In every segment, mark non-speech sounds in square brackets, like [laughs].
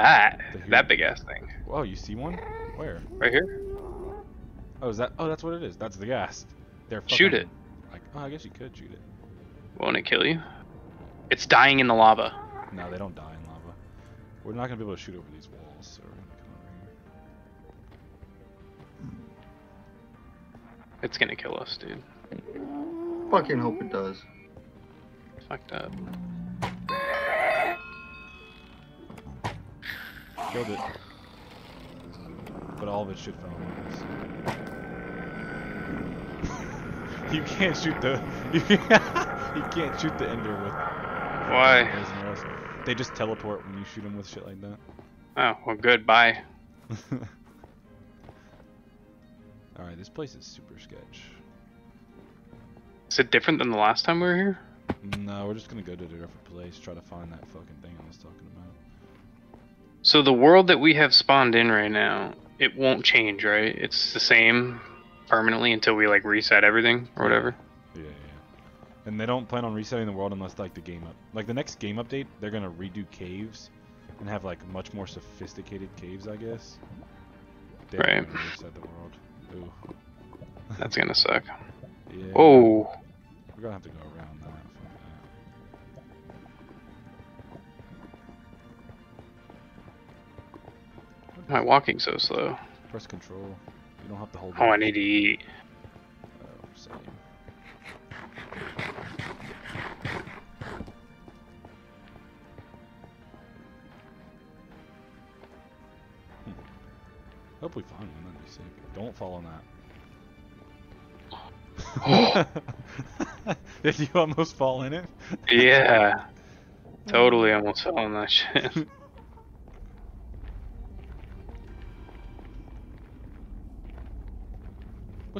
that? That big ass thing. Whoa, you see one? Where? Right here? Oh, is that? Oh, that's what it is. That's the ghast. They're Shoot fucking- it. Like, oh, I guess you could shoot it. Won't it kill you? It's dying in the lava. No, they don't die in lava. We're not gonna be able to shoot over these walls, so we're gonna come over here. It's gonna kill us, dude. Fucking hope it does. Fucked up. Killed it. But all of it should fall on [laughs] you can't shoot the. You [laughs] can't, you can't shoot the ender with. Why? bows and arrows. They just teleport when you shoot them with shit like that. Oh, well, good. Bye. [laughs] Alright, this place is super sketch. Is it different than the last time we were here? No, we're just gonna go to a different place, try to find that fucking thing I was talking about. So the world that we have spawned in right now, it won't change, right? It's the same permanently until we like reset everything or whatever. Yeah, yeah. And they don't plan on resetting the world unless like the game up, like the next game update, they're gonna redo caves and have like much more sophisticated caves, I guess. They Right. Reset the world. Ooh. That's gonna suck. [laughs] Yeah. Oh, We're gonna have to go am I walking so slow? Press control. You don't have to hold. Oh, I need to eat. Oh, same. Hmm. Hope we find one. That'd be sick. Don't fall on that. [gasps] [laughs] Did you almost fall in it? Yeah, [laughs] totally almost fell on that shit. [laughs]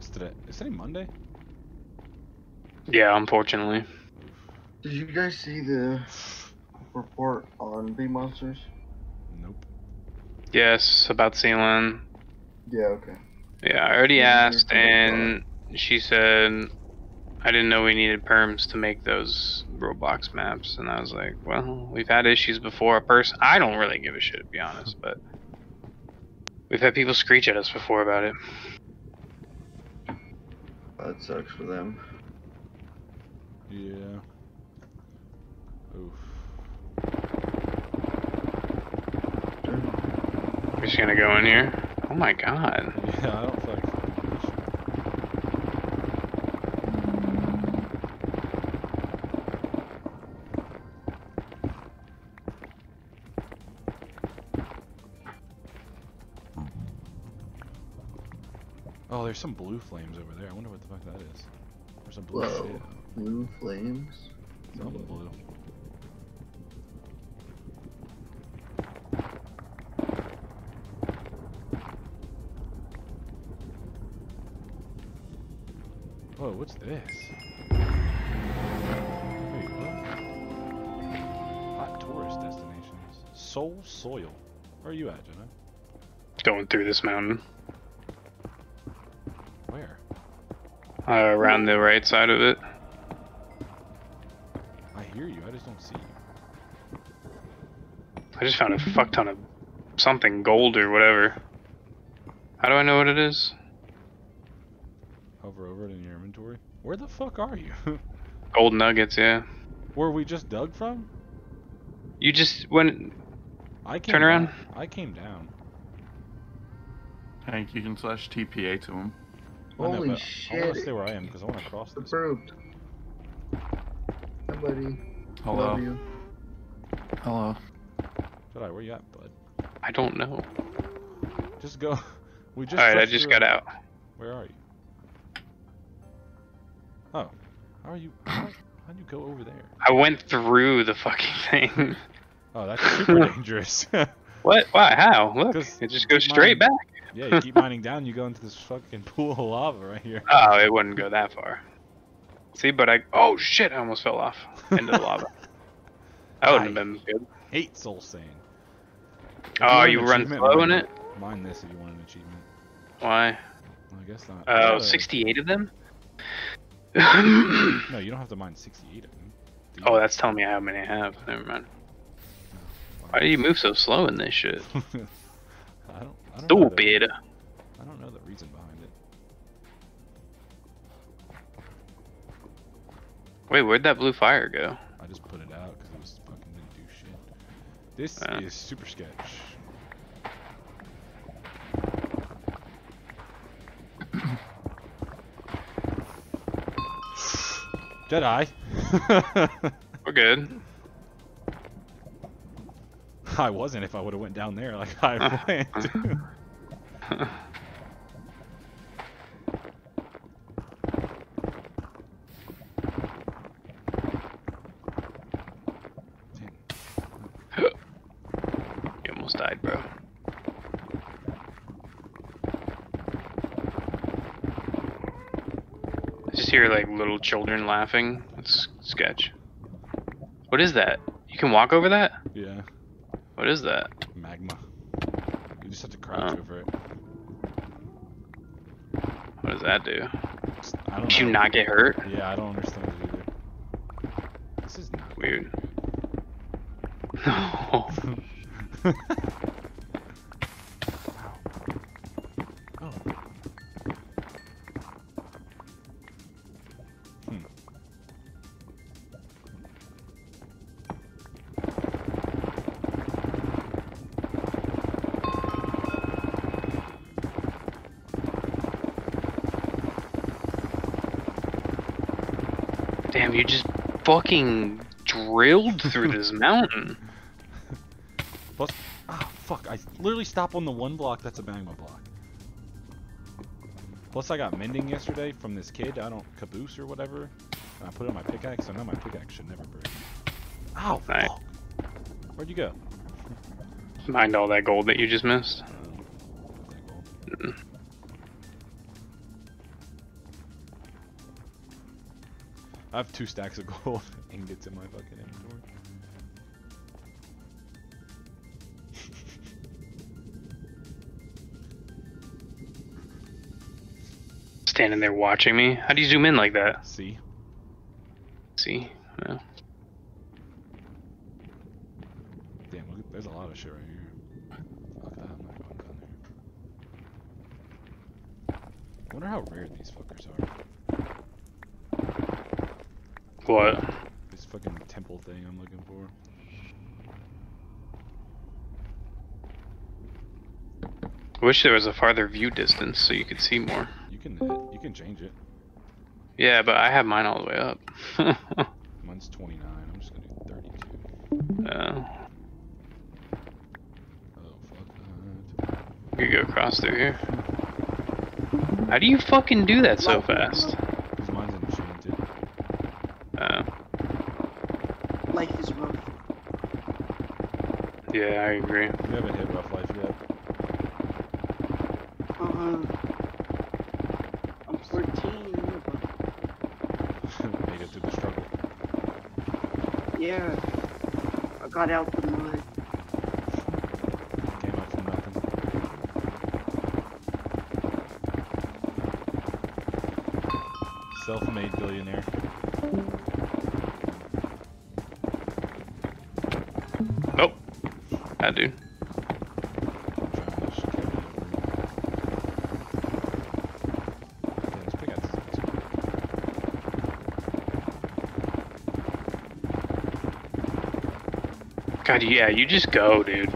What's today? Is today Monday? yeah, unfortunately. Did you guys see the report on Beam-Monsters? Nope. Yes, about Ceylon. Yeah, okay. Yeah, I already asked, and she said I didn't know we needed perms to make those Roblox maps, and I was like, well, we've had issues before. A person, I don't really give a shit to be honest, but we've had people screech at us before about it. That sucks for them. Yeah. Oof. We're just gonna go in here. Oh my god. [laughs] Yeah, I don't feel Oh, there's some blue flames over there. I wonder what the fuck that is. There's some blue Whoa. shit. Blue flames? Something blue. Whoa, what's this? Wait, what? Hot tourist destinations. Soul Soil. Where are you at, Jenna? Going through this mountain. Uh, around the right side of it. I hear you, I just don't see you. I just found a fuck ton of something gold or whatever. How do I know what it is? Hover over it in your inventory. Where the fuck are you? [laughs] Gold nuggets, yeah. Where we just dug from? You just went. I came Turn around. down. I came down. Hank, you can slash TPA to him. I know, Holy but I want to stay where I am because I want to cross this. Approved. Hi, buddy. Hello. Love you. Hello. Jedi, where you at, bud? I don't know. Just go. [laughs] We just. All right, I just got out. Where are you? Oh, how are you? [clears throat] How, how'd you go over there? I went through the fucking thing. Oh, that's super [laughs] dangerous. [laughs] what? Why? How? Look, it just goes straight mining. back. Yeah, you keep mining down, you go into this fucking [laughs] pool of lava right here. Oh, it wouldn't go that far. See, but I. Oh shit! I almost fell off into the [laughs] lava. That wouldn't have been good. Hate Soul Sand. Oh, want you run slow in it? Mine this if you want an achievement. Why? I guess not. Oh, Uh, 68 of them? No, you don't have to mine 68 of them. [laughs] Oh, that's telling me how many I have. Never mind. Why do you move so slow in this shit? I don't. I don't the, Stupid. I don't know the reason behind it. Wait, where'd that blue fire go? I just put it out because it was fucking didn't do shit. This Uh. is super sketch. [coughs] Jedi. [laughs] We're good. I wasn't if I would have went down there like I [laughs] planned to. [laughs] You almost died, bro. I just hear like little children laughing. It's sketch. What is that? You can walk over that? Yeah, What is that? magma. You just have to crouch Oh. over it. What does that do? I don't Did you not get hurt? Yeah, I don't understand it either. This is not Weird. No. [laughs] [laughs] Damn, you just fucking drilled through this [laughs] mountain. Plus, ah, fuck! I literally stop on the one block that's a magma block. Plus, I got mending yesterday from this kid. I don't caboose or whatever. And I put it on my pickaxe, so now my pickaxe should never break. Ow! Nice. Fuck. Where'd you go? Mind all that gold that you just missed. I have two stacks of gold [laughs] ingots in my fucking inventory. Standing there watching me. How do you zoom in like that? See? See? No. Damn, look there's a lot of shit right here. Fuck that, I'm not going down there. I wonder how rare these fuckers are. What? This fucking temple thing I'm looking for. I wish there was a farther view distance so you could see more. You can you can change it. Yeah, but I have mine all the way up. [laughs] Mine's 29. I'm just gonna do 32. uh, Oh fuck that. you go across through here. How do you fucking do that so fast? Cause mine's enchanted. Uh, Life is rough. Yeah, I agree. You haven't hit rough life yet. Uh-huh. I'm 14. [laughs] Made it through the struggle. Yeah. I got out the mud. Came up from nothing. Self-made billionaire. God, yeah, you just go, dude.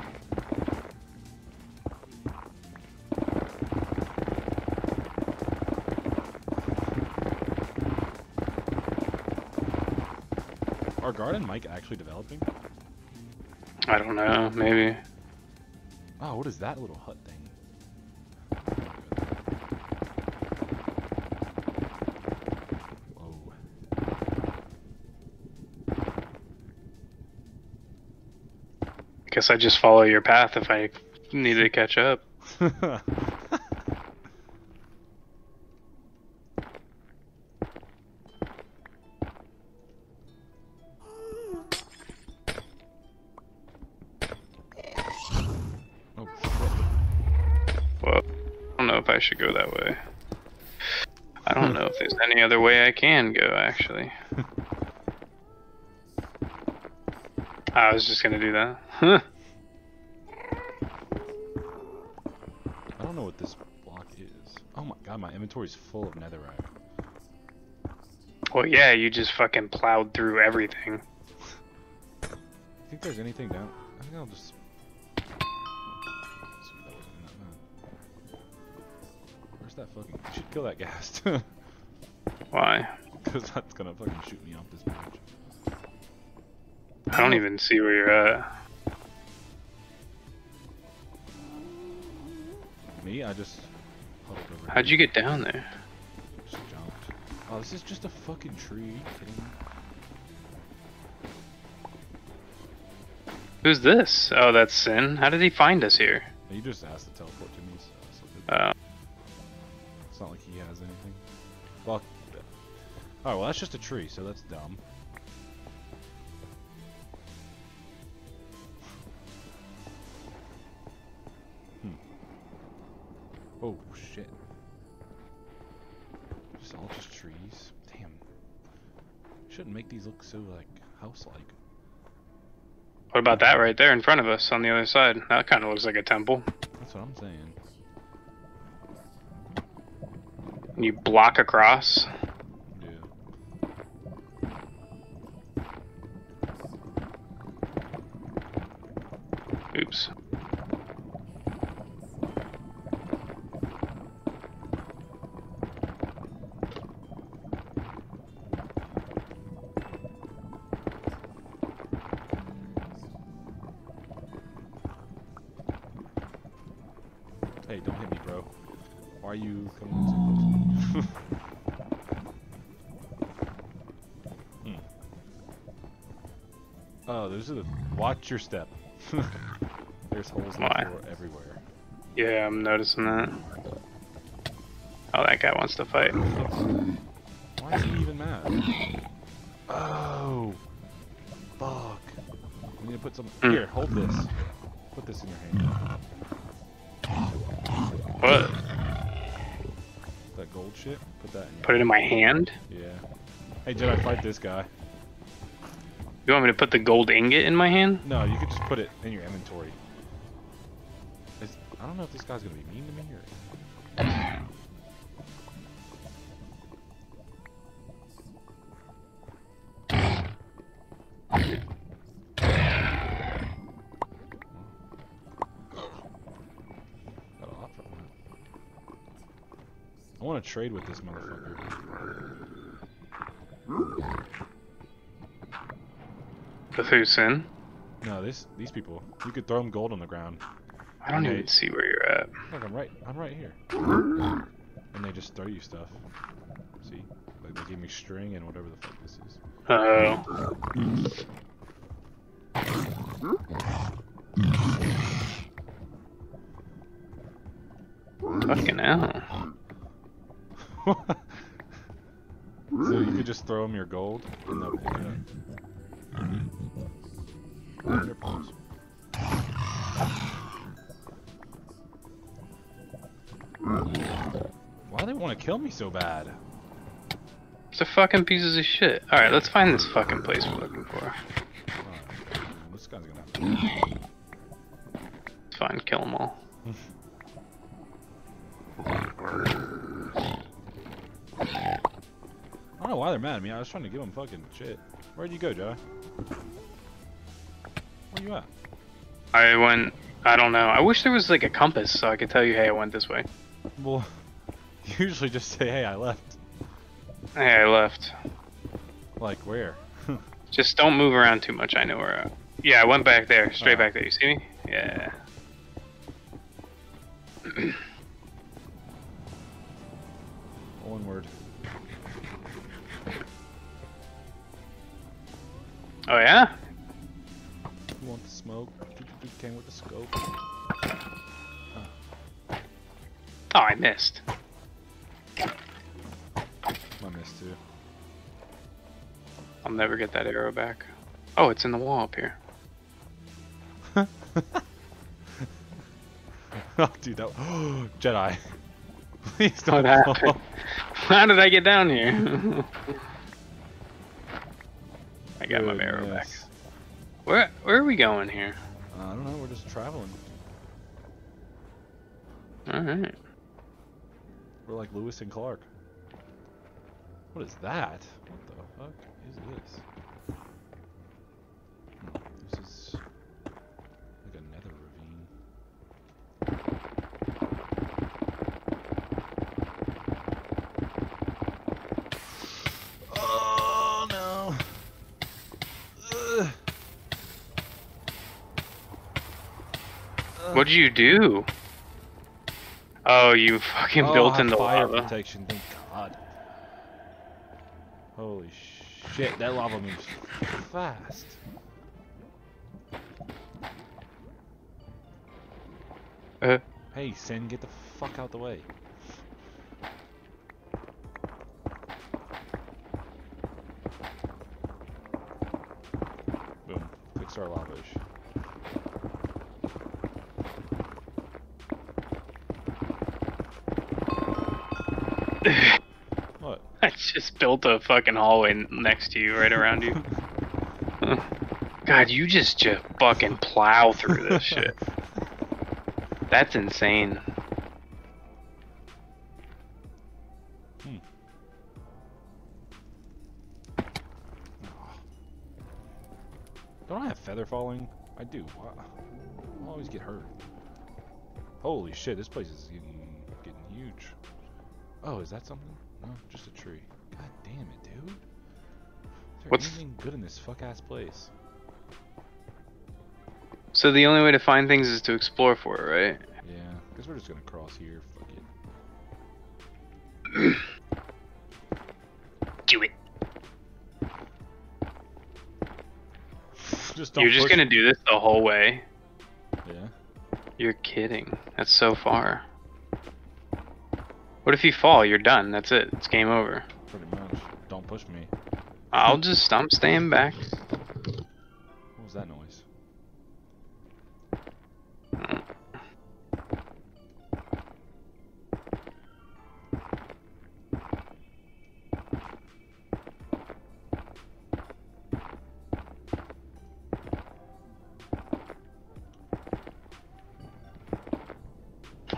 Are Guard and Mike actually developing? I don't know, maybe. Oh, what is that little hut I guess I just follow your path if I need to catch up. [laughs] Well, I don't know if I should go that way. I don't know if there's any other way I can go, actually. [laughs] I was just gonna do that. Inventory's full of netherrack. well, yeah, you just fucking plowed through everything. I think there's anything down? I think I'll just. See, that wasn't in that map. Where's that fucking? You should kill that ghast. [laughs] Why? Because that's gonna fucking shoot me off this bridge. I don't even see where you're at. Me? I just How'd you get down there? Just jumped. Oh, this is just a fucking tree. Are you kidding? Who's this? Oh, that's Sin. How did he find us here? You just asked to teleport to me, so, so. Uh, it's not like he has anything. Well, alright, well that's just a tree, so that's dumb. Hmm. Oh shit. Just all just trees. Damn. Shouldn't make these look so like house-like. what about that right there in front of us on the other side? That kind of looks like a temple. That's what I'm saying. You block across. Those. Watch your step. [laughs] There's holes in the floor everywhere. Yeah, I'm noticing that. Oh, that guy wants to fight. Why is he even mad? Oh, fuck. We need to put some. Hmm. Here, hold this. Put this in your hand. What? That gold shit. Put that in. Your Put it in my hand? Yeah. Hey, did I fight this guy. You want me to put the gold ingot in my hand? No, you could just put it in your inventory. It's, I don't know if this guy's gonna be mean to me or. I want to trade with this motherfucker. Who, Sin? No, this these people. You could throw them gold on the ground. I don't even see where you're at. Look, I'm right. I'm right here. And they just throw you stuff. See? Like they give me string and whatever the fuck this is. Oh. Fucking hell. [laughs] so you could just throw them your gold and they'll pick it up. Why do they want to kill me so bad? They're fucking pieces of shit. Alright, let's find this fucking place we're looking for. This guy's gonna have to. It's fine, kill them all. I don't know why they're mad at me. I was trying to give them fucking shit. Where'd you go, Joe? You at? I went. I don't know. I wish there was like a compass so I could tell you, hey, I went this way. Well, [laughs] usually just say, hey, I left. Hey, I left. Like, where? [laughs] Just don't move around too much. I know where. I... Yeah, I went back there, straight Oh. back there. You see me? Yeah. [clears throat] One word. Oh yeah. Smoke? Came with the scope. Oh, I missed. I missed too. I'll never get that arrow back. Oh, it's in the wall up here. [laughs] oh, dude, that [gasps] Jedi. [laughs] Please don't. What. [laughs] How did I get down here? I got my arrow back. Where where are we going here? I don't know. We're just traveling. All right. We're like Lewis and Clark. What is that? What the fuck is this? Hmm, This is like a nether ravine. Oh no! Ugh. Ugh. What'd you do? Oh, you fucking Oh, I built into fire lava. protection. Thank God. Holy shit! That lava moves fast. Uh, Hey, Sin, get the fuck out the way. Built a fucking hallway next to you, right around you. [laughs] God, you just just fucking plow through this shit. That's insane. Hmm. Don't I have feather falling? I do. I always get hurt. Holy shit, this place is getting getting huge. Oh, is that something? No, just a tree. God damn it, dude. Is there What's- anything good in this fuck ass place? So the only way to find things is to explore for it, right? Yeah, because we're just gonna cross here. Fuck it. [clears throat] Do it. just don't You're just gonna do this the whole way? Yeah. You're kidding. That's so far. What if you fall? You're done. That's it. It's game over. Don't push me. I'll just, I'm staying back. What was that noise?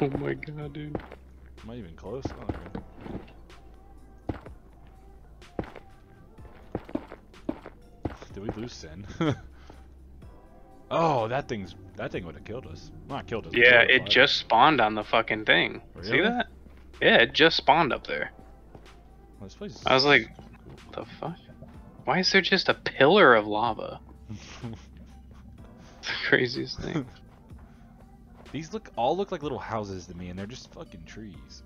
Oh my god, dude. Am I even close? Oh, Did we lose Sin? [laughs] oh, that thing's that thing would have killed us. Not killed us. Yeah, it alive. just spawned on the fucking thing. See that? Yeah, it just spawned up there. Well, this place I was like, What the fuck? Why is there just a pillar of lava? The craziest thing. [laughs] These look all look like little houses to me, and they're just fucking trees.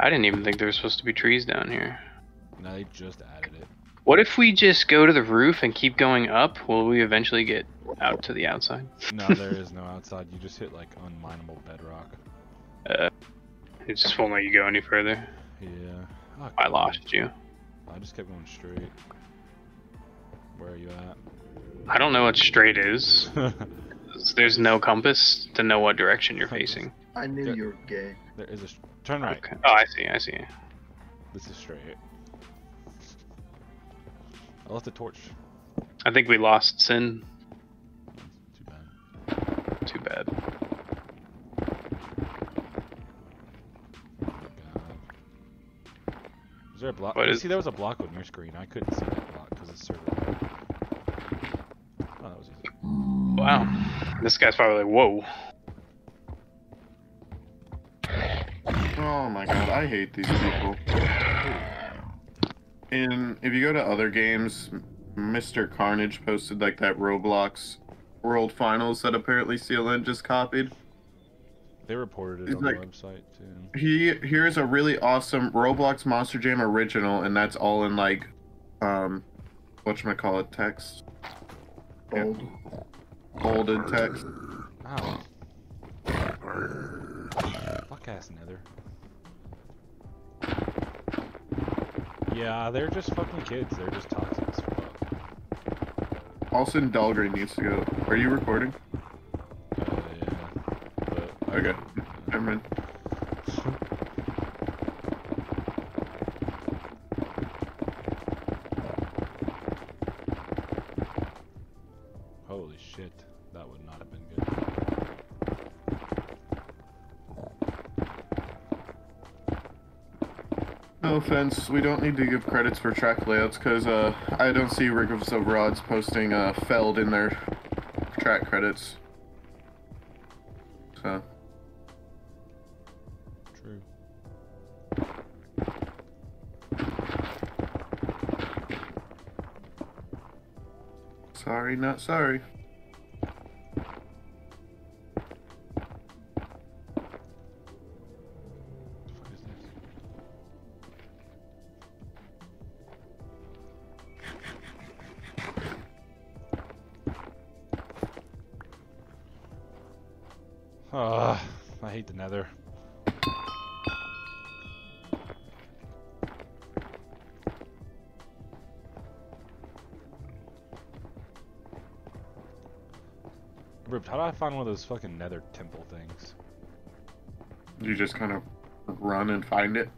I didn't even think there was supposed to be trees down here. Now they just added it. What if we just go to the roof and keep going up? Will we eventually get out to the outside? No, there is no outside. You just hit like unminable bedrock. Uh, it just won't let you go any further. Yeah. Oh, I lost you. I just kept going straight. Where are you at? I don't know what straight is. [laughs] There's no compass to know what direction you're [laughs] facing. I knew Yeah. you were gay. there is a turn right. Okay. Oh, I see. I see. This is straight. I left the torch. I think we lost Sin. Too bad. Too bad. Oh my god. Is there a block? What I is- see there was a block on your screen. I couldn't see that block because it's server. Oh, that was easy. Wow. This guy's probably like, whoa. Oh my god, I hate these people. And if you go to other games, Mr. Carnage posted like that Roblox World Finals that apparently CLN just copied. They reported it It's on like- the website too. He here's a really awesome Roblox Monster Jam original, and that's all in like, um, whatchamacallit text, Yeah. Bold. bolded text. Ow. Fuck ass nether. Yeah, they're just fucking kids. They're just toxic as fuck. Austin Dahlgren needs to go. Are you recording? Uh, yeah. But Okay. No offense, we don't need to give credits for track layouts because uh, I don't see Rivers of Rods posting uh, Feld in their track credits. So, True. sorry, not sorry. Ah, I hate the nether. Ripped, how do I find one of those fucking nether temple things? You just kind of run and find it.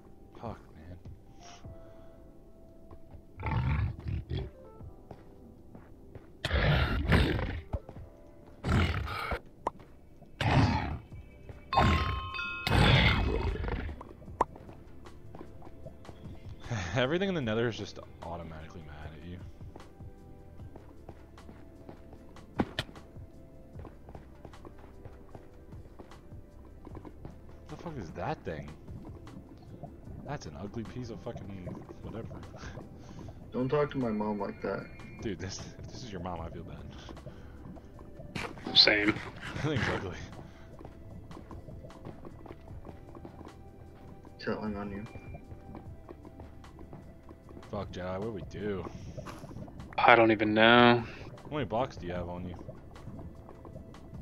Thing? That's an ugly piece of fucking whatever. Don't talk to my mom like that. Dude, this this is your mom, I feel bad. Same. [laughs] That thing's ugly. Telling on you. Fuck, Jedi, what do we do? I don't even know. How many blocks do you have on you?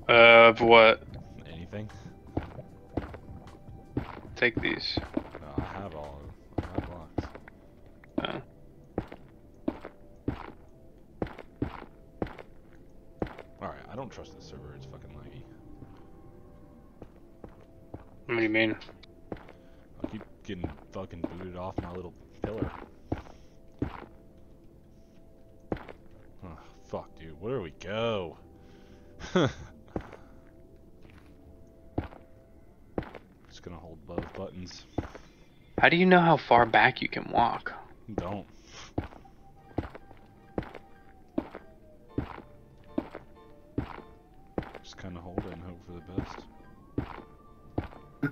Uh, of what? Anything? Take these. No, I have all of them. I have blocks. Oh. Alright, I don't trust this server, it's fucking laggy. What do you mean? I keep getting fucking booted off my little pillar. Oh, fuck, dude. Where do we go? [laughs] [laughs] Just gonna hold both buttons. How do you know how far back you can walk? Don't. Just kind of hold it and hope for the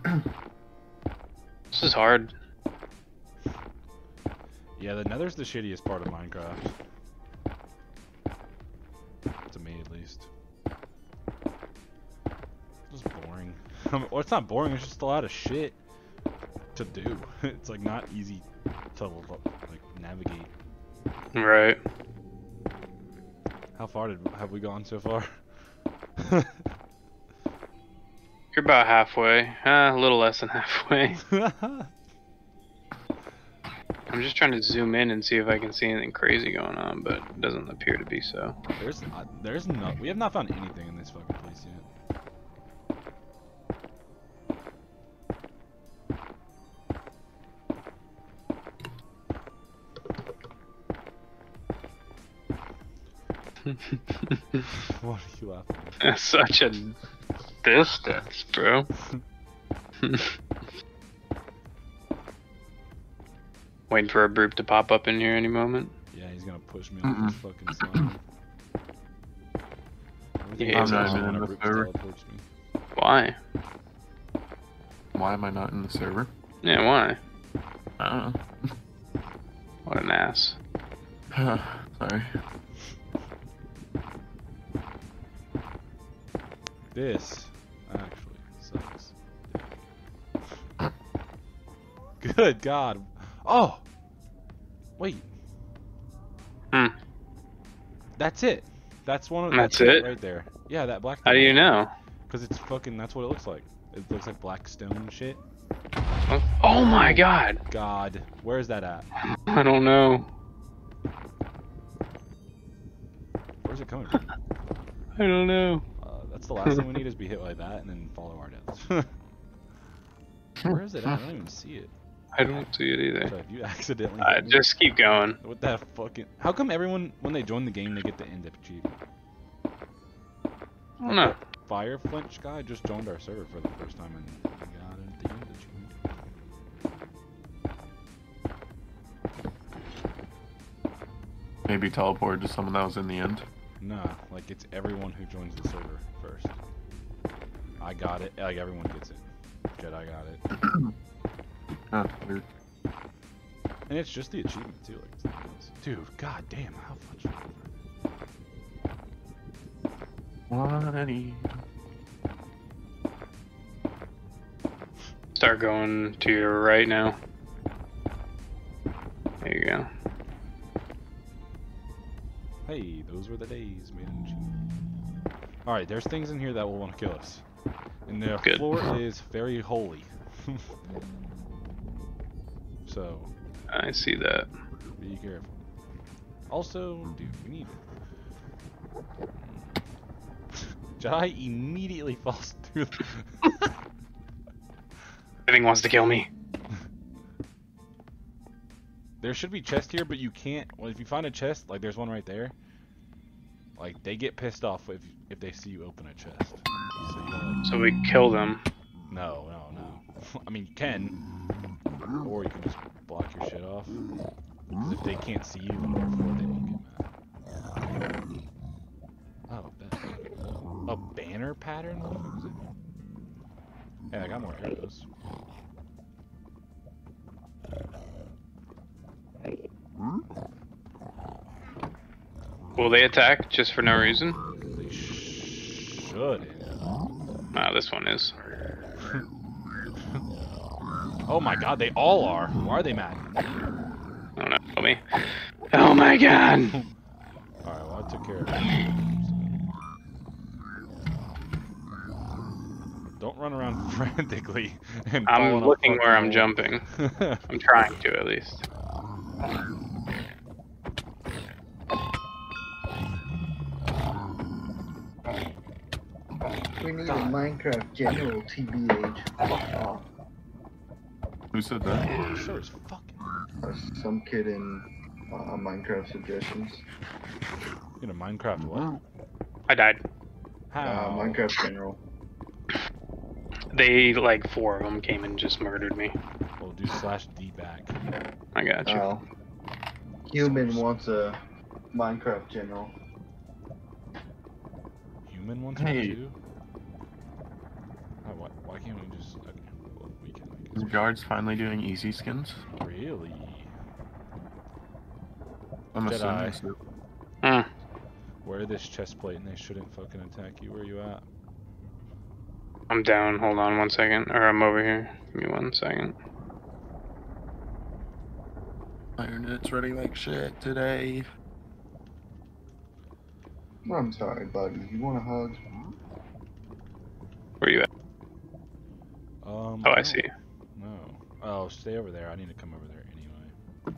best. [clears throat] This is hard. Yeah, the nether's the shittiest part of Minecraft. To me, at least. It's boring. [laughs] Well, it's not boring, it's just a lot of shit to do. [laughs] it's like not easy to like navigate. Right. How far did have we gone so far? [laughs] You're about halfway. Uh, a little less than halfway. [laughs] I'm just trying to zoom in and see if I can see anything crazy going on, but it doesn't appear to be so. there's uh, there's no we have not found anything in this fucking place yet. What are you laughing at? That's such a distance, bro. [laughs] Waiting for a brute to pop up in here any moment. Yeah, he's gonna push me off this fucking slime. Yeah, I'm not even in the server. me. Why? Why am I not in the server? Yeah, why? I don't know. What an ass. [sighs] Sorry. This actually sucks. [laughs] Good God. Oh! Wait. Hmm. That's it. That's one of That's it it? right there. Yeah, that black. How do you know? Because it's fucking. That's what it looks like. It looks like black stone shit. Oh my god. God, where's that at? I don't know. Where's it coming from? I don't know. That's the last thing we need is be hit by that and then follow our deaths. [laughs] Where is it? I don't even see it. I don't see it either. So if you [laughs] accidentally Uh, hit me, just keep going. what that fucking? How come everyone when they join the game they get the end up achievement? I don't know. Fire Flinch guy just joined our server for the first time and he got in the end achievement. Maybe teleport to someone that was in the end. Nah, like it's everyone who joins the server first. I got it. Like everyone gets it. Jedi got it. Huh, [clears throat] ah, weird. And it's just the achievement too. Like, it's nothing else. dude, god damn, how much? What I. Start going to your right now. There you go. Hey, those were the days, made an achievement. All right, there's things in here that will want to kill us, and the Good. floor is very holy. [laughs] so I see that. be careful. Also, dude, we need. [laughs] Jai immediately [laughs] falls through. The... Everything wants to kill me. there should be chest here, but you can't. Well, if you find a chest, like there's one right there. Like they get pissed off if if they see you open a chest. So gotta, like, So we kill them. No, no, no. [laughs] I mean, you can, or you can just block your shit off. if they can't see you on their floor, they won't get mad. Oh, that. A banner pattern? What the fuck is it? Hey, I got more arrows. Will they attack just for no reason? They should. Nah, this one is. Oh my god, they all are. Why are they mad? I don't know. Kill me. Oh my god. Alright, well, I took care of it. Don't run around [laughs] frantically and I'm looking where I'm jumping. I'm trying to at least. [laughs] We need a Minecraft general, TBH. Fuck. Who said that? Sir is fucking. Uh, Some kid in uh, Minecraft suggestions. In a Minecraft what? I died. Uh, How? Minecraft general. They like four of them came and just murdered me. We'll do slash D back. I got you. Oh. Human wants a Minecraft general. Human wants Hey. too? Oh, why, why can't we just. Okay, well, we can. I Is. Guards finally doing easy skins? Really? I'm Jedi. assuming so. Hmm. Wear this chest plate and they shouldn't fucking attack you. Where you at? I'm down. Hold on one second. Or I'm over here. Give me one second. Iron it's ready like shit today. I'm sorry, buddy. You want a hug? Where you at? Um. Oh, I don't- see. No. Oh, stay over there. I need to come over there anyway.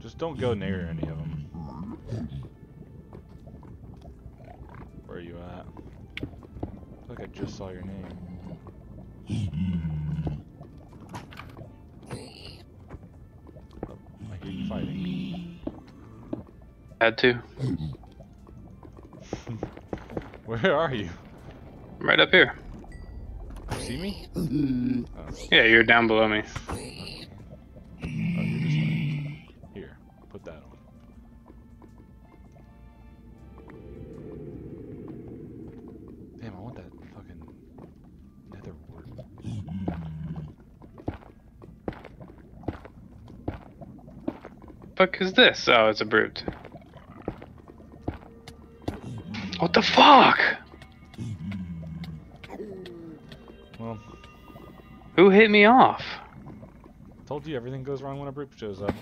Just don't go near any of saw your name. Oh, I hear you fighting. Had to. [laughs] Where are you? Right up here. You see me? [laughs] Oh, Yeah, you're down below me. Fuck is this? Oh, it's a brute. What the fuck? Well, Who hit me off? told you everything goes wrong when a brute shows up.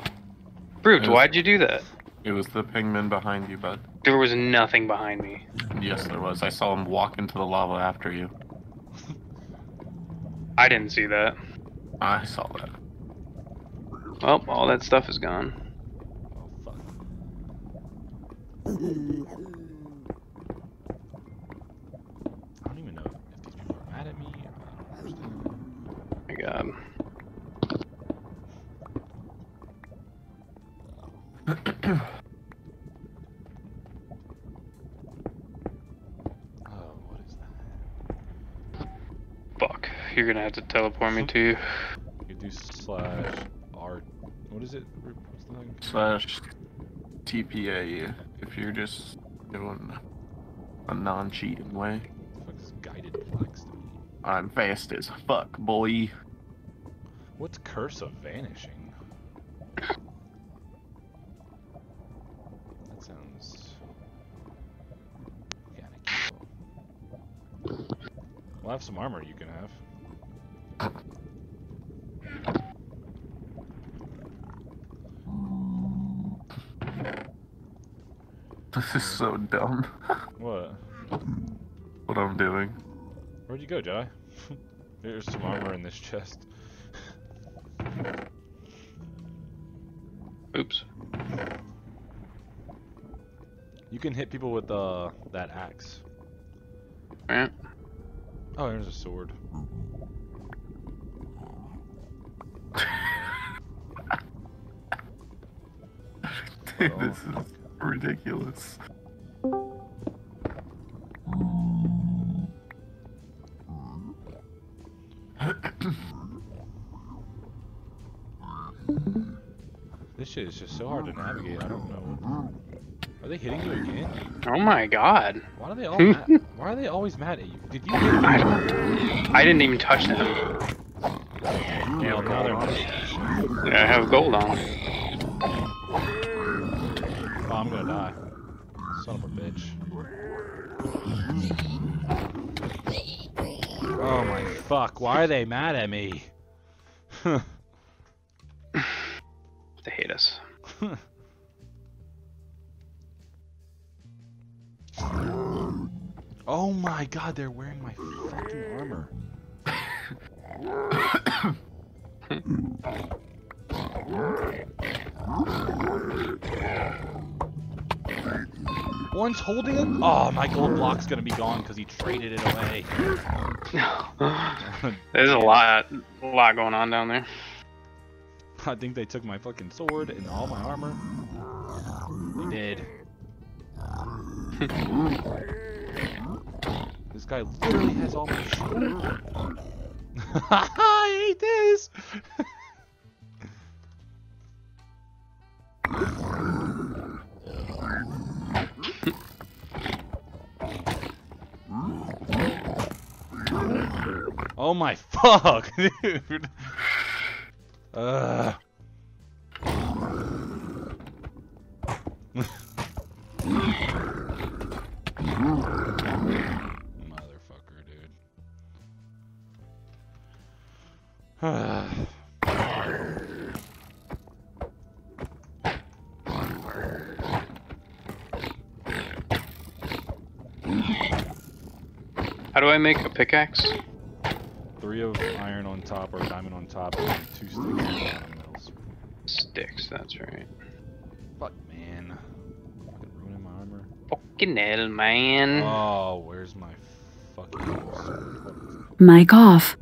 Brute, Yes. why'd you do that? It was the pingman behind you, bud. There was nothing behind me. Yes, there was. I saw him walk into the lava after you. I didn't see that. I saw that. Well, all that stuff is gone. Oh fuck. I don't even know if these people are mad at me. I don't my god. [coughs] Oh, what is that? Fuck. You're gonna have to teleport me to you. You do slash R. What is it? What's the thing? Slash TPA if you're just doing a non-cheating way. Guided? I'm fast as fuck, boy. What's curse of vanishing? That sounds. Well, I have some armor you can have. This is so dumb. What? what I'm doing. Where'd you go, Jedi? [laughs] There's some armor in this chest. Oops. You can hit people with uh, that axe. Alright. Oh, there's a sword. [laughs] Dude, Oh. this is ridiculous. [coughs] This shit is just so hard to navigate. I don't know. Are they hitting you again? Oh my god. Why are they all mad? [laughs] Why are they always mad at you? Did you hit I don't. I didn't even touch them. Well, now they're mad. I have gold on. Die. Son of a bitch. Oh my fuck, why are they mad at me? [laughs] They hate us. [laughs] oh my god, they're wearing my fucking armor. [coughs] [coughs] [coughs] [laughs] One's holding it. Oh, my gold block's gonna be gone because he traded it away. [laughs] There's a lot, a lot going on down there. I think they took my fucking sword and all my armor. They did. [laughs] this guy literally has all my shit. [laughs] I hate this! Oh my fuck, [laughs] dude! Uh. Motherfucker, dude. How do I make a pickaxe? Three of iron on top or diamond on top and two sticks on the bottom metals. Sticks, that's right. Fuck, man. Fucking ruining my armor. Fucking hell, man. Oh, where's my fucking sword? Mic off.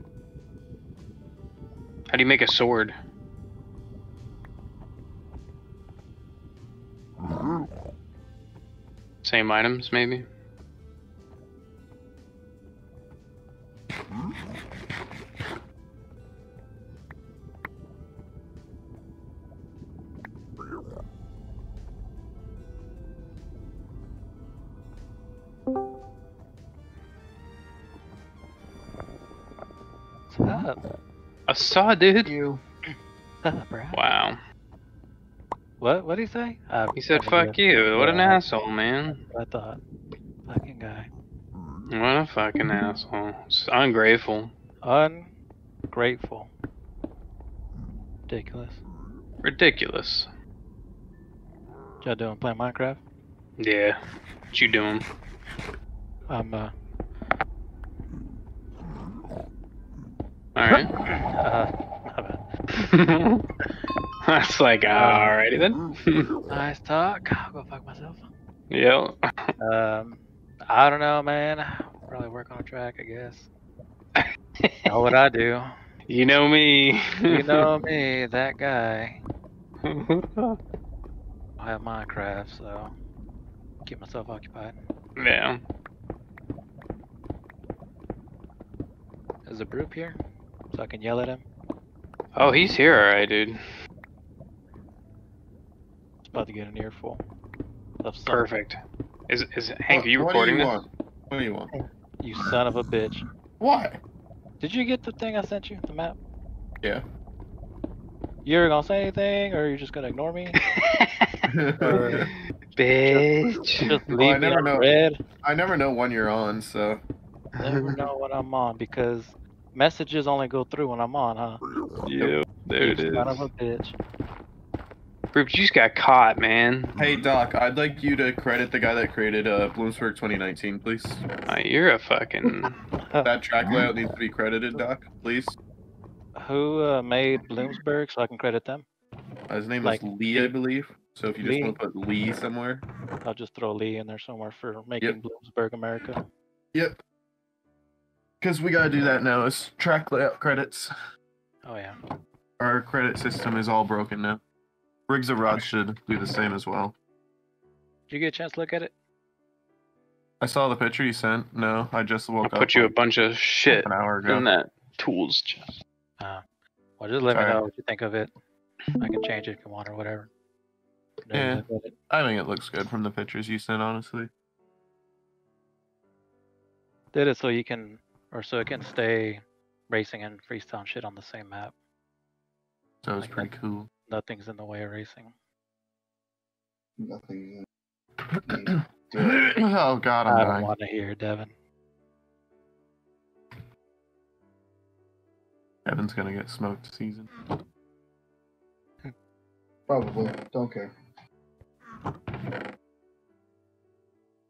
How do you make a sword? Mm-hmm. Same items, maybe? Up? A saw, dude. You. What's up, bro? Wow. What? What did he say? Uh, He said, fuck you. What an Yeah. asshole, man. I thought. Fucking guy. What a fucking asshole. It's ungrateful. Ungrateful. Ridiculous. Ridiculous. What y'all doing? Playing Minecraft? Yeah. What you doing? I'm, uh, Alright. uh, my bad. [laughs] That's like, alrighty then. [laughs] [laughs] nice talk. I'll go fuck myself. yeah. Um, I don't know, man. Probably work on a track, I guess. know what I do. You know me. You know me, that guy. I have Minecraft, so keep myself occupied. yeah. Is a Broop here? So I can yell at him? Oh, he's here, alright, dude. It's about to get an earful. Of some, Perfect. Is is Hank? What- Are you what recording do you this? Want? What do you want? You son of a bitch. Why? Did you get the thing I sent you? The map? Yeah. You're gonna say anything, or you're just gonna ignore me? [laughs] Bitch. Just leave Well, I never on know. red. I never know when you're on, so Never know when I'm on because messages only go through when I'm on, huh? Yeah, there it is. You is. Son of a bitch. Group, you just got caught, man. hey Doc, I'd like you to credit the guy that created uh, Bloomsburg 2019, please. Uh, you're a fucking. [laughs] That track layout needs to be credited, Doc, please. Who uh, made Bloomsburg so I can credit them? Uh, his name Like, is Lee, I believe. So if you just want to put Lee somewhere. I'll just throw Lee in there somewhere for making Bloomsburg America. Yep. Because we gotta do that now. Is track layout credits. Oh yeah. Our credit system is all broken now. Rigs of Rod should do the same as well. Did you get a chance to look at it? I saw the picture you sent. No, I just I'll woke up. I put you a bunch of shit an hour ago. in ago. that tools chest. Uh, well, just let me Sorry. know what you think of it. I can change it if you want or whatever. Never Yeah. looked at it. I think it looks good from the pictures you sent, honestly. Did it so you can, or so it can stay racing and freestyle shit on the same map. So it's Like pretty cool. Nothing's in the way of racing. Nothing. [coughs] oh god, I'm I don't want to hear Devin. Devin's gonna get smoked season. Probably. Don't care.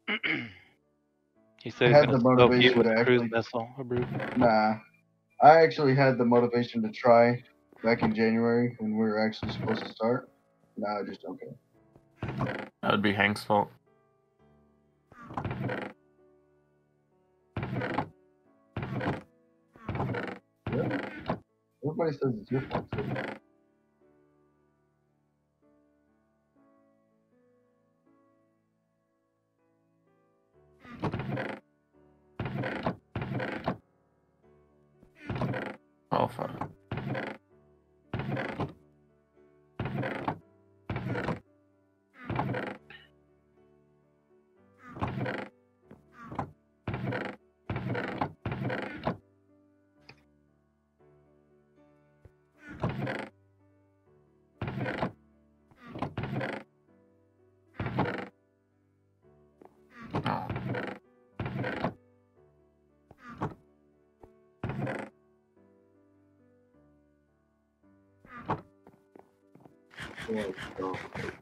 [clears throat] he said I had the motivation to actually- missile, a. Nah. I actually had the motivation to try back in January when we were actually supposed to start. Now I just don't care. That would be Hank's fault. Really? Everybody says it's your fault. too. Oh fuck. What the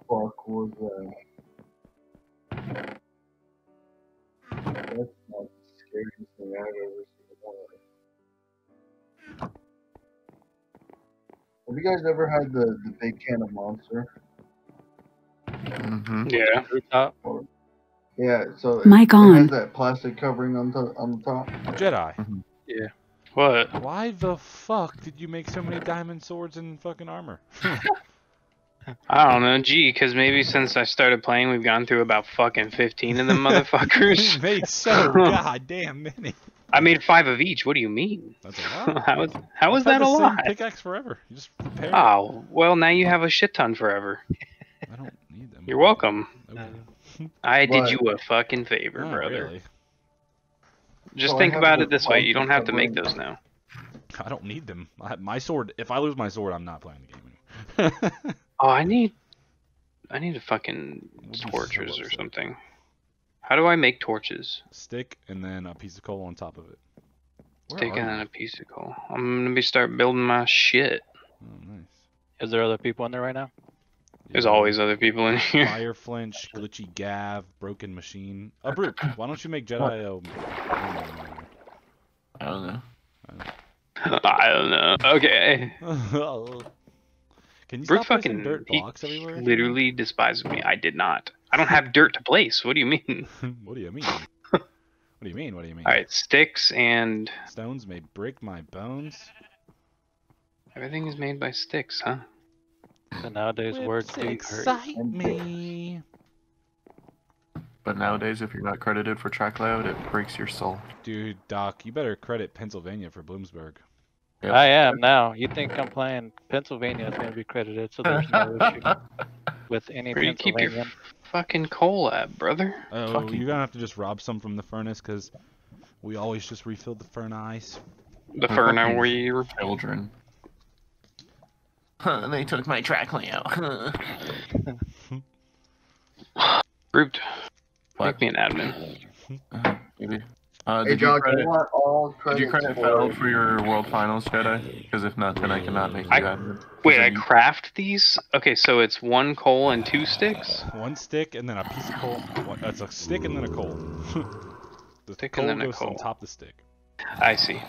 fuck was that? That's not the scariest thing I've ever seen in my life. Have you guys ever had the, the big can of monster? Mm-hmm. Yeah. Rooftop. Yeah, so Mic it on. has that plastic covering on, to- on the top. Jedi. Yeah. What? Why the fuck did you make so many diamond swords and fucking armor? [laughs] I don't know. Gee, because maybe since I started playing, we've gone through about fucking 15 of them [laughs] you motherfuckers. made so [laughs] goddamn many. I made five of each. What do you mean? That's a lot. [laughs] how is how is that a the lot? Pickaxe forever. You just repair. Oh, well, now you have a shit ton forever. I don't need them. You're welcome. Okay. I did What? you a fucking favor, Oh, brother. really? Just So think about it this way. You don't have to make those now. I don't need them. I, my sword. If I lose my sword, I'm not playing the game anymore. Oh, I need, I need a fucking We'll so torches or something. How do I make torches? Stick and then a piece of coal on top of it. Where Stick and then a piece of coal. I'm gonna be start building my shit. Oh, nice. Is there other people in there right now? There's always other people in here. Fire flinch, glitchy gav, broken machine. Oh, Brute, why don't you make Jedi? Um, I don't know. I don't know. [laughs] Okay. [laughs] [laughs] Can you Brooke stop fucking dirt blocks everywhere? literally despises me. I did not. I don't have dirt to place. What do you mean? [laughs] what do you mean? [laughs] what do you mean? What do you mean? All right, sticks and Stones may break my bones. Everything is made by sticks, huh? So nowadays words do hurt. me. But nowadays, if you're not credited for track layout, it breaks your soul. Dude, Doc, you better credit Pennsylvania for Bloomsburg. Yep. I am now. You think I'm playing Pennsylvania is going to be credited, so there's no issue [laughs] with any Where do you keep your Pennsylvania. fucking coal at, brother? Oh, Fucking- you're gonna have to just rob some from the furnace because we always just refill the furnace. The furnace we where you Children. Huh, they took my track layout. grouped. Make me an admin. Uh, maybe. Uh, Hey, did, you credit, want all did you credit for for your World Finals, Jedi? Because if not, then I cannot make you I- admin. 'Cause Wait, I craft these? Okay, so it's one coal and two sticks? One stick and then a piece of coal. One, that's a stick and then a coal. [laughs] the Stick coal and then a goes on top of the stick. I see.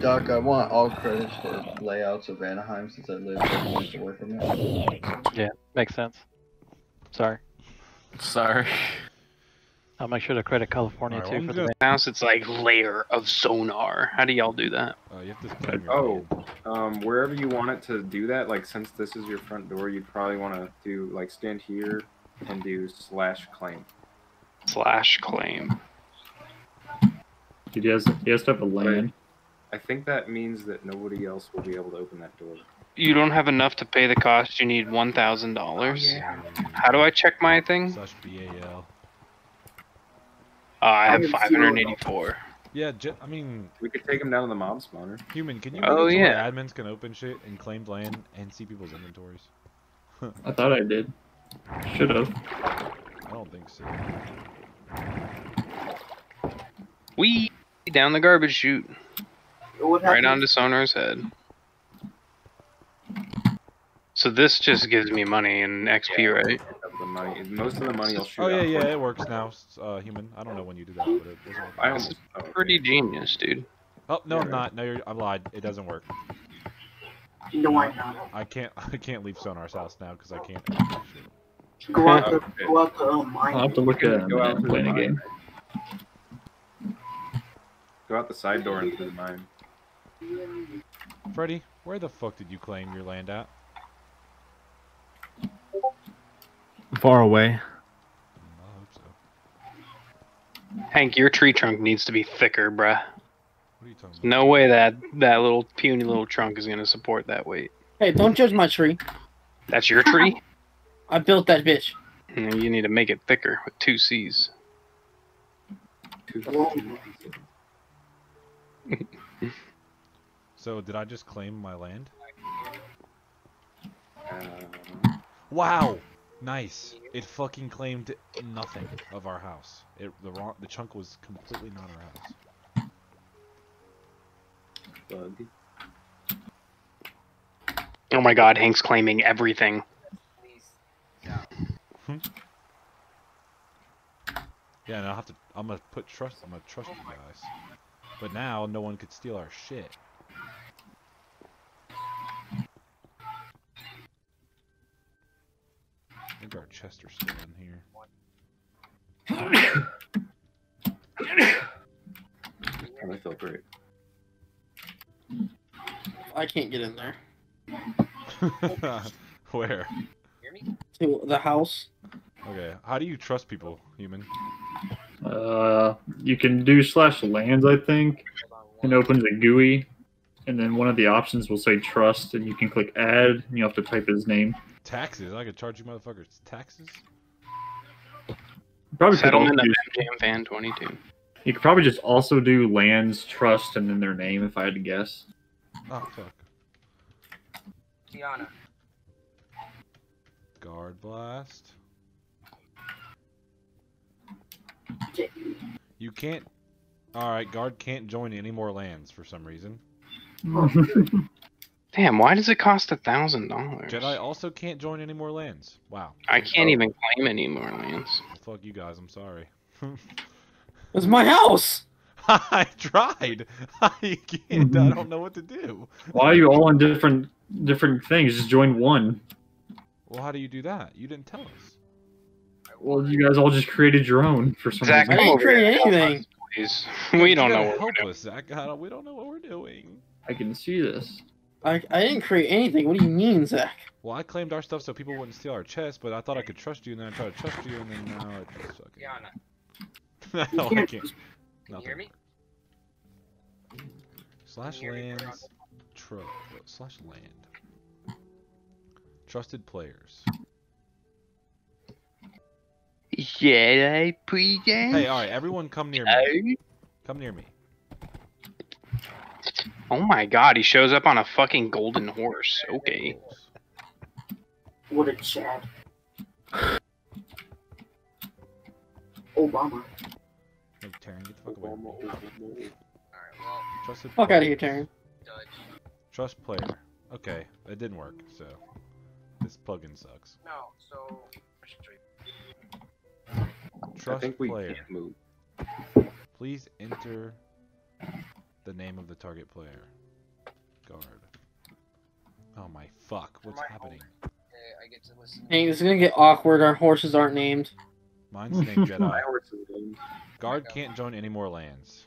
Doc, I want all credits for layouts of Anaheim since I live there minutes away from it. Yeah, makes sense. Sorry. Sorry. I'll make sure to credit California Alright, too well, for the gonna- House, it's like layer of sonar. How do y'all do that? Uh, you have to your Oh, um, wherever you want it to do that, like since this is your front door, you'd probably want to do like stand here and do slash claim. Slash claim. Dude, he has, he has to have a land. I think that means that nobody else will be able to open that door. You don't have enough to pay the cost. You need one thousand dollars. How do I check my thing? Slash BAL. Uh, I have I have five zero hundred eighty-four. Yeah, j- I mean, We could take them down to the mob spawner. human, can you Oh, make it so yeah. admins can open shit and claim land and see people's inventories? [laughs] I thought I did. Should have. I don't think so. We down the garbage chute, What right happened? onto Sonar's head. So this just gives me money and XP, right? Of the money, most of the money will shoot. Oh yeah, out yeah, for- it works now. Uh, human. I don't know when you did that, but it doesn't work. I This almost. is okay. pretty genius, dude. Oh no, Yeah, I'm not. No, you're, I lied. It doesn't work. No, I know. I can't. [laughs] I can't leave Sonar's house now because I can't. Go out the, Okay. go out the um, mine. I'll have to look at it Go out and through play the a game. Go out the side door and through the mine. Freddy, where the fuck did you claim your land at? Far away. I hope so. Hank, your tree trunk needs to be thicker, bruh. What are you talking about? No way that that little puny little trunk is gonna support that weight. Hey, don't judge my tree. That's your tree. [laughs] I built that bitch. You need to make it thicker with two C's. [laughs] So did I just claim my land? Um, Wow, nice. It fucking claimed nothing of our house. It the wrong the chunk was completely not our house. bug. Oh my God, Hank's claiming everything. Yeah, Yeah, and I'll have to. I'm gonna put trust. I'm gonna trust you guys. But now no one could steal our shit. Think our chests are still in here. I feel great. I can't get in there. [laughs] Where? To the house. Okay. How do you trust people, human? Uh, you can do slash lands, I think, and opens a GUI, and then one of the options will say trust, and you can click add, and you have to type his name. Taxes. I could charge you motherfuckers taxes. Probably could, also Settlement of just, MGM Fan 22. you could probably just also do lands, trust, and then their name, if I had to guess. Oh fuck. Tiana. Guard blast. You can't. All right, guard can't join any more lands for some reason. [laughs] Damn, why does it cost a thousand dollars? Jedi also can't join any more lands. Wow. I can't oh. even claim any more lands. Fuck you guys. I'm sorry. [laughs] It's my house. [laughs] I tried. [laughs] I can't. I don't know what to do. Why are you all on different different things? Just join one. Well, how do you do that? You didn't tell us. Well, you guys all just created your own for some Zach, I reason. come didn't create anything. Please. We don't know gotta what we're help doing. us, Zach. I don't- We don't know what we're doing. I can see this. I I didn't create anything. What do you mean, Zach? Well, I claimed our stuff so people wouldn't steal our chest, but I thought I could trust you, and then I tried to trust you, and then now it's just fucking. [laughs] no, I can't. Can you Nothing. me? Slash Hear me, lands. Tro- slash land. Trusted players. Yeah, pregame. Hey, all right, everyone, come near me. Come near me. Oh my god, he shows up on a fucking golden horse. Okay. What a Chad. Obama. No, Taryn, get the fuck away. from me. Trusted Fuck player. out of here, Taryn. Trust player. Okay, it didn't work, so this plugin sucks. No, so. Trust I think we player. can't move. Please enter the name of the target player. Guard. Oh my fuck, what's happening? I get to listen. Hey, this is gonna get awkward. Our horses aren't named. Mine's named Jedi. [laughs] My horse is named. Guard can't join any more lands.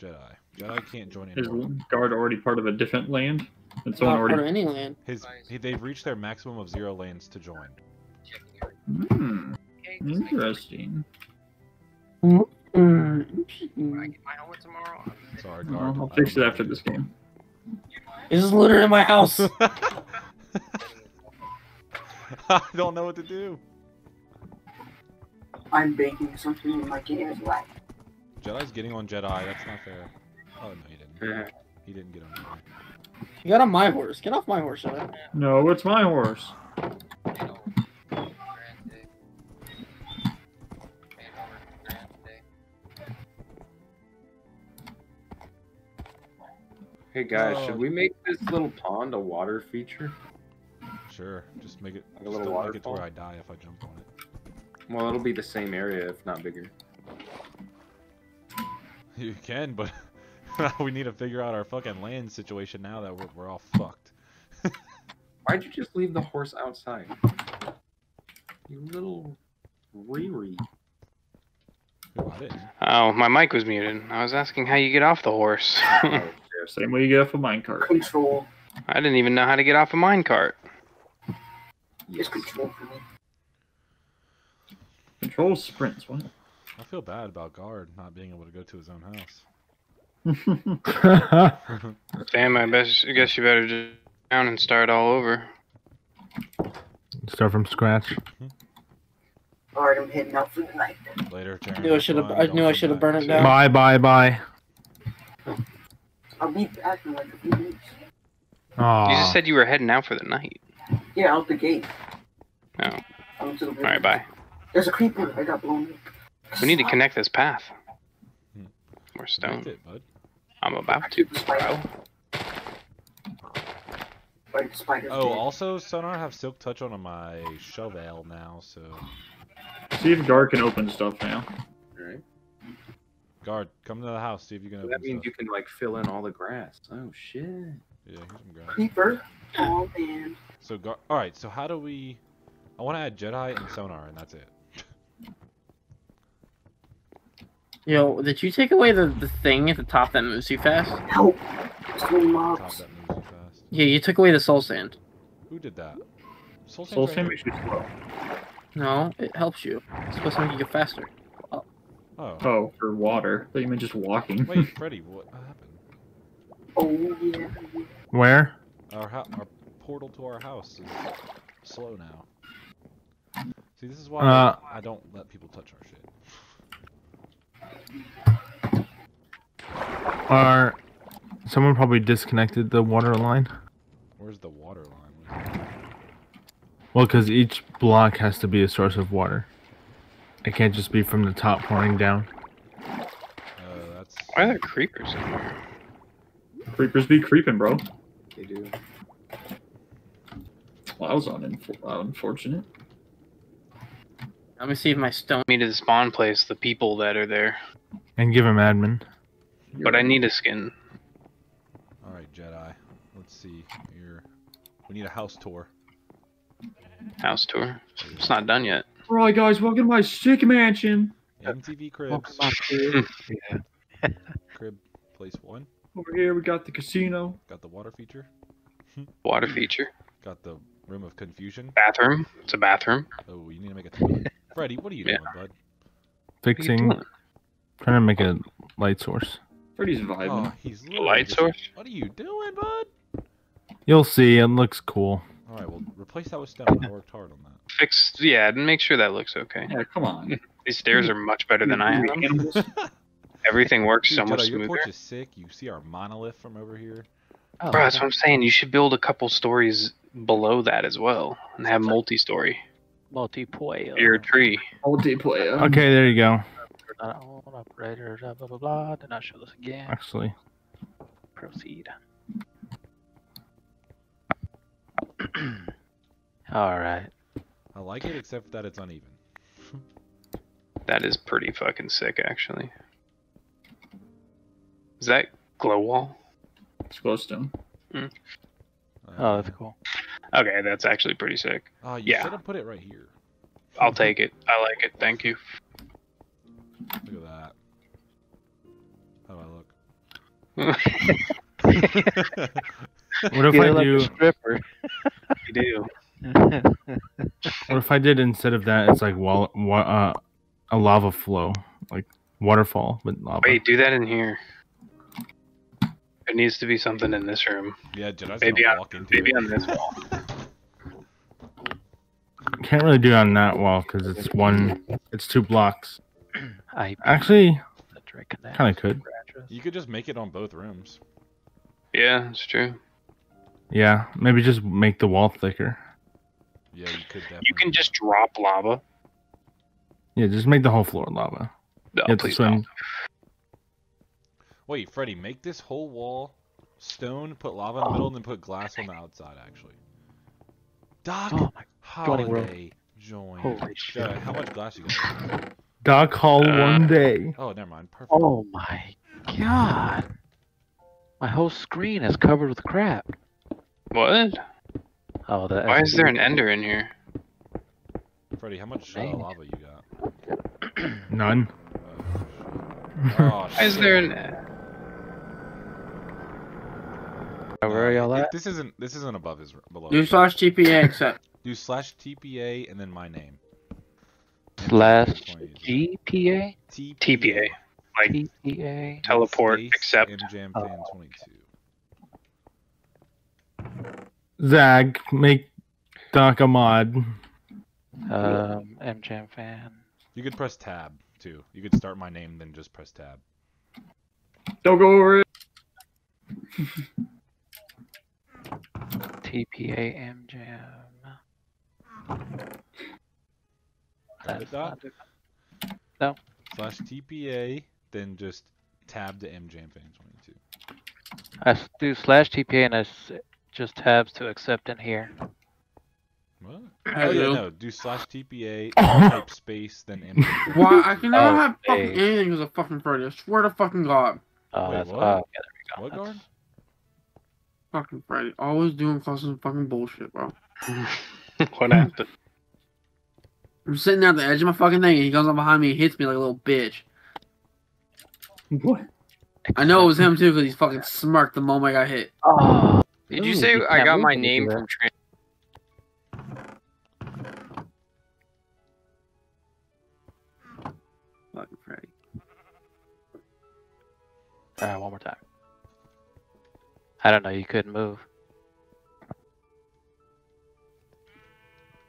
Jedi. Jedi can't join any Is more. guard already part of a different land? And someone Not part of any land. His, he, they've reached their maximum of zero lands to join. Hmm. Interesting. Mm, When Mm-hmm. I get my helmet tomorrow, I'm So our Well, guard. I'll fix it after this game. This is literally my house. [laughs] I don't know what to do. I'm baking something in my game is like Jedi's getting on Jedi. That's not fair. Oh no, he didn't. He didn't get on Jedi. you got on my horse. Get off my horse, Jedi. No, it's my horse. Hey guys, Oh. should we make this little pond a water feature? Sure, just make it. Like a little don't make it to waterfall? where I die if I jump on it. Well, it'll be the same area, if not bigger. You can, but [laughs] we need to figure out our fucking land situation now that we're, we're all fucked. [laughs] Why'd you just leave the horse outside? You little Riri. Who, Oh, my mic was muted. I was asking how you get off the horse. [laughs] Same way you get off a minecart. control. I didn't even know how to get off a minecart. It's control for me. Control sprints. What? I feel bad about guard not being able to go to his own house. [laughs] Damn, I best, I guess you better just down and start all over. Start from scratch. Alright, I'm heading out for the night. Later, Taryn. Knew I should have. I knew I should have burned it down. Bye, bye, bye. I'll be back in like a few weeks. You just said you were heading out for the night. Yeah, out the gate. Oh, Out to the alright, bye. There's a creeper. I got blown. Up. We need to connect this path. Hmm. We're stoned. it, bud. I'm about to, bro. Like the spider's Oh, dead. also, Sonar have Silk Touch on my shovel now, so. See if guard can open stuff now. Alright. Guard, come to the house, see if you can So open that means stuff. you can like fill in all the grass. Oh shit. Yeah, here's some grass. Creeper. Oh man. So, guard. Alright, so how do we. I want to add Jedi and Sonar, and that's it. Yo, did you take away the, the thing at the top that moves you fast? Help. So mobs. that moves you fast. Yeah, you took away the soul sand. Who did that? Soul Soul Sand here. makes you slow. No, it helps you. It's supposed to make you go faster. Oh. Oh, for water. But you meant just walking. Wait, [laughs] Freddy, what happened? Oh yeah. Where? Our, our portal to our house is slow now. See, this is why Uh. I don't let people touch our shit. Are someone probably disconnected the water line? Where's the water line? Well, because each block has to be a source of water. It can't just be from the top pouring down. Uh, that's. Why are there creepers in there? Creepers be creeping, bro. They do. Well, I was uninf- uh, unfortunate. Let me see if my stone. Me to the spawn place, the people that are there. And give him admin. But I need a skin. Alright, Jedi. Let's see. Here. We need a house tour. House tour. It's not done yet. Alright, guys, welcome to my sick mansion. MTV Cribs. [laughs] Crib place one. Over here we got the casino. Got the water feature. Water feature. Got the room of confusion. Bathroom. It's a bathroom. Oh, you need to make a toilet. [laughs] Freddy, what are you Yeah. doing, bud? Fixing, doing? trying to make a light source. Freddy's vibing. Oh, he's A light just- source. What are you doing, bud? You'll see. It looks cool. All right, well, replace that with stone. I worked hard on that. Fix. Yeah, and make sure that looks okay. Yeah, come on. [laughs] These stairs are much better than I have them. Animals. [laughs] Everything works Dude, so much Jedi, your smoother. porch is sick. You see our monolith from over here. Oh, Bro, that's what I'm saying. You should build a couple stories below that as well, and have multi-story. multiplayer. Your tree. Multiplayer. Okay, there you go. Not on operator. Blah blah blah. blah. Did not show this again. Actually, Proceed. [clears throat] All right. I like it, except that it's uneven. That is pretty fucking sick, actually. Is that glow wall? It's glowstone. Uh, Oh, that's cool. Okay, that's actually pretty sick. Oh, you yeah. should have put it right here. I'll take it. I like it. Thank you. Look at that. How do I look? [laughs] [laughs] what if You I look like a do? stripper. You do. What if I did instead of that? It's like wall, wa- uh, a lava flow, like waterfall, but lava. Wait, do that in here. There needs to be something in this room. yeah, Jedi's Maybe gonna on, walk into maybe it. on this wall. [laughs] Can't really do it on that wall because it's one. It's two blocks. I [clears throat] Actually, the drink in that kind of could. You could just make it on both rooms. Yeah, it's true. Yeah, maybe just make the wall thicker. Yeah, you could definitely. You can just drop lava. Yeah, just make the whole floor lava. No, you please swim. don't. Wait, Freddy, make this whole wall stone, put lava in the middle, and then put glass on the outside, actually. Doc Oh my joining world. Holiday joined. Holy shit. Jedi, how much glass you got? Doc Hall Uh, one day. Oh, never mind. Perfect. Oh my god. My whole screen is covered with crap. What? Oh, that. Why is there an ender in here? Freddy, how much uh, lava you got? [clears throat] None. Oh, Why is there an? Where are y'all at? This isn't this isn't above his below. Do slash GPA except. [laughs] Do slash TPA and then my name. Slash GPA? TPA. Like TPA? teleport, accept. MJam Oh. fan 22. Zag, make Doc a mod. Um, MJam fan. You could press tab too. You could start my name, then just press tab. Don't go over it. TPA MJam. Got it, No. Slash TPA, then just tab to MJam fan 22. I s- do slash TPA and I s- just tabs to accept in here. What? I oh yeah, do. no. Do slash TPA, [laughs] type space, then MJam. fan. Why I can never Oh, have fucking hey. anything as a fucking Freddy. I swear to fucking God. Oh, Wait, that's oh, what? oh, yeah, there we What go. guard? Fucking Freddy. Always doing custom fucking bullshit, bro. [laughs] what happened? I'm sitting there at the edge of my fucking thing and he comes up behind me and hits me like a little bitch. What? I know it was him too because he fucking smirked the moment I got hit. Oh, Did you Ooh, say you I got my when you do name from trans? Fucking Freddy. Alright, one more time. I don't know, you couldn't move.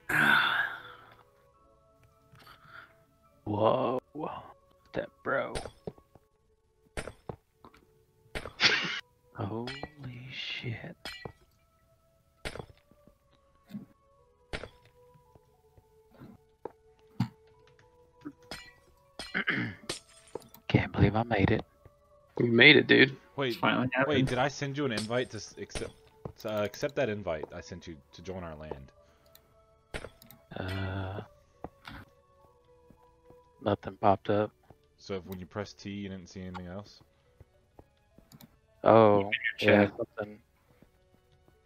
[sighs] Whoa. That bro. [laughs] Holy shit. [clears throat] Can't believe I made it. We made it, dude. Wait, Finally happened. wait. Did I send you an invite to accept to, uh, accept that invite I sent you to join our land? Uh, nothing popped up. So if when you press T, you didn't see anything else. Oh, yeah, something.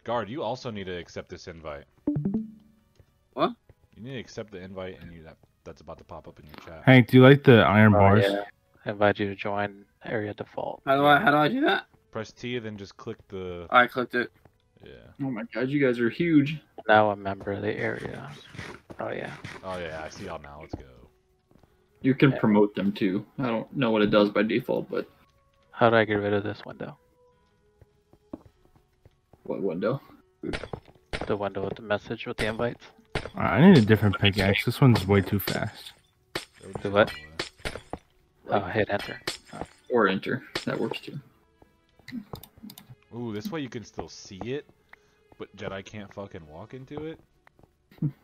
Guard, you also need to accept this invite. What? You need to accept the invite, and you that that's about to pop up in your chat. Hank, do you like the iron Oh, bars? yeah. I invite you to join area default. How do I how do I do that? Press T and then just click the. I clicked it. Yeah. Oh my god, you guys are huge. Now a member of the area. Oh yeah. Oh yeah, I see y'all now. Let's go. You can Yeah. promote them too. I don't know what it does by default, but How do I get rid of this window? what window? The window with the message with the invites. I need a different pickaxe. This one's way too fast. Do what? Oh, hit enter. Or enter. That works too. Ooh, this way you can still see it, but Jedi can't fucking walk into it.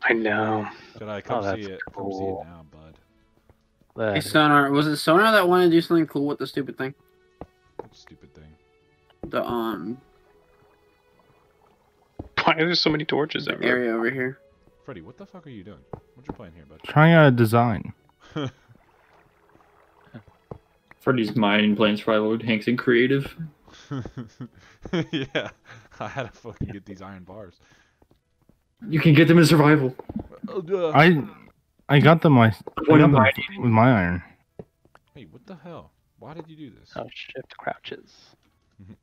I know. Jedi, come that's see it. Come see cool. it now, bud. That Hey, Sonar, was it Sonar that wanted to do something cool with the stupid thing? What stupid thing. The um Why are there so many torches the everywhere? area over here. Freddy, what the fuck are you doing? What you playing here, bud? Trying out a design. [laughs] Freddy's mining playing survival. Hank's in creative. [laughs] yeah, I had to fucking get these iron bars. You can get them in survival. I I got them my I What got them with my iron. Hey, what the hell? Why did you do this? Oh, shift crouches. [laughs]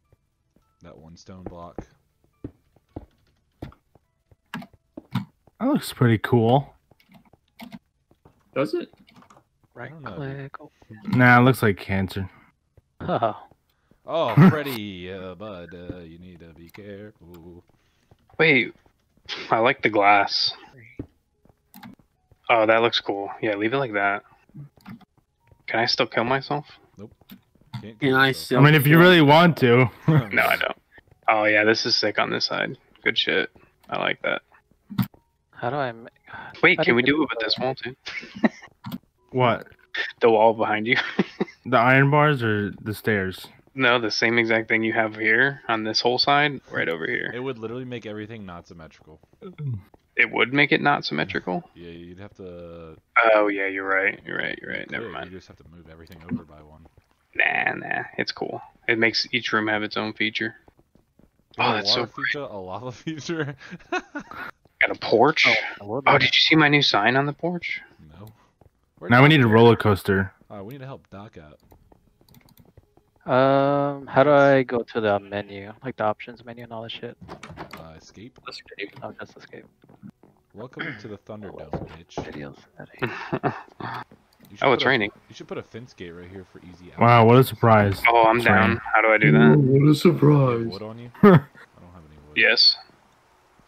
That one stone block. That looks pretty cool. Does it? Right don't know, click. Nah, it looks like cancer. Oh, Oh, [laughs] Freddy, uh, bud, uh, you need to be careful. Wait, I like the glass. Oh, that looks cool. Yeah, leave it like that. Can I still kill myself? Can't Can I yourself. still I mean, if you really want to. [laughs] No, I don't. Oh yeah, this is sick on this side. Good shit. I like that. How do I? ma- Wait, can we do it with this wall too? what? The wall behind you? [laughs] The iron bars or the stairs? no, the same exact thing you have here on this whole side, right over here. It would literally make everything not symmetrical. It would make it not symmetrical. Yeah, you'd have to. Oh yeah, you're right. You're right. You're right. Never yeah, mind. You just have to move everything over by one. Nah, nah. It's cool. It makes each room have its own feature. Oh, a that's so water feature, a lava [laughs] feature. [laughs] Got a porch. Oh, Oh, did you see my new sign on the porch? no. Where'd Now we need a roller coaster. Oh, we need to help Doc out. Um, how do I go to the menu, like the options menu and all that shit? Uh, escape. Escape. Oh, just escape. Welcome to the Thunderdome, bitch. Videos. [laughs] setting. You should oh, put it's a- raining. You should put a fence gate right here for easy. Wow, what a surprise. Oh, I'm It's down. raining. How do I do that? what a surprise. wood on you? [laughs] I don't have any wood. Yes.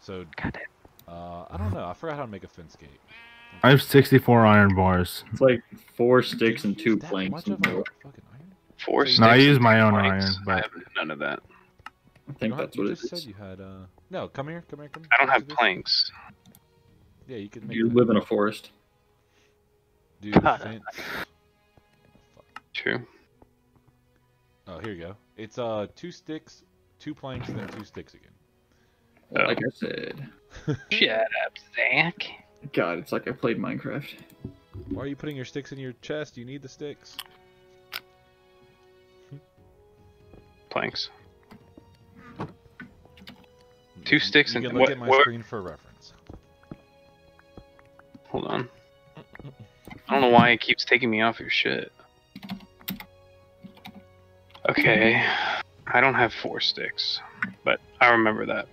So, God damn. Uh, I don't know. I forgot how to make a fence gate. I have 64 iron bars. It's like four sticks and two planks. much and of a wood. iron? Four No. I use my own planks. iron, but- I have none of that. I think don't- that's you what it just said you had. Uh, no, come here, come here, come. Here. I don't have planks. Yeah, you could make. You the- live in a forest. Dude, [laughs] fence. True. Oh, here you go. It's uh two sticks, two planks, and then two sticks again. Oh. Like I said. [laughs] Shut up, Zach. God, it's like I played Minecraft. Why are you putting your sticks in your chest? You need the sticks. Planks. Hmm. Two sticks you and- can look what- at my what- screen for reference. Hold on. I don't know why it keeps taking me off your shit. Okay. I don't have four sticks, but I remember that.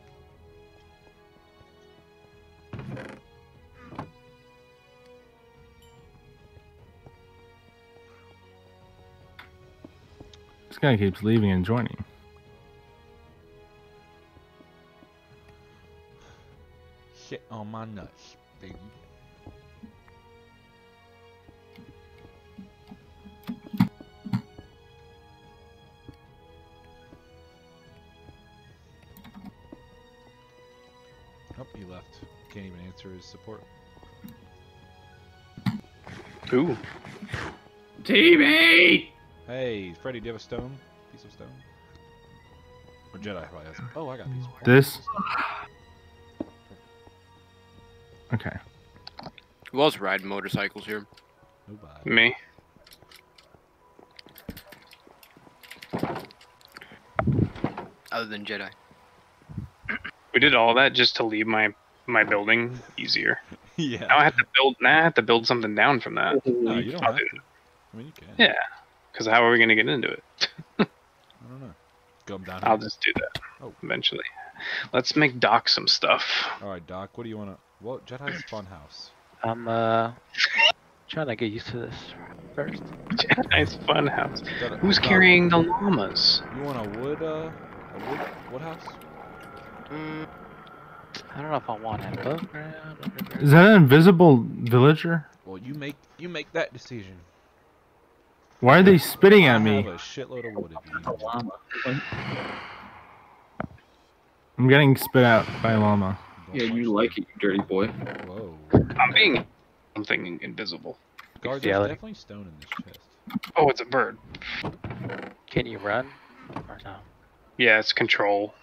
This guy keeps leaving and joining. Shit on my nuts, baby. Oh, he left. Can't even answer his support. Ooh. Teammate! Hey, Freddy, do you have a stone? Piece of stone? Or Jedi probably has. Oh, I got these. This? Okay. Who else riding motorcycles here? Nobody. Me. Other than Jedi. [clears throat] We did all that just to leave my my building easier. [laughs] yeah. Now I have to build. Now I have to build something down from that. No, you don't have to. I mean, you can. Yeah. Because how are we gonna get into it? I don't know. Come down. I'll here. just do that Oh. eventually. Let's make Doc some stuff. All right, Doc. What do you wanna? Well, Jedi's fun house. I'm uh trying to get used to this first. nice fun house. Got a- Who's Doc, carrying the llamas? You want a wood? Uh, a wood? Wood house? Mm, I don't know if I want it above ground. Is that an invisible villager? Well, you make you make that decision. Why are they spitting at me? have a shitload of wood if you need I'm getting spit out by a llama. Yeah, you like it, you dirty boy. Whoa. I'm being something invisible. Guard, there's Yeah, definitely stone in this chest. Oh, it's a bird. Can you run or no? Yeah, it's control.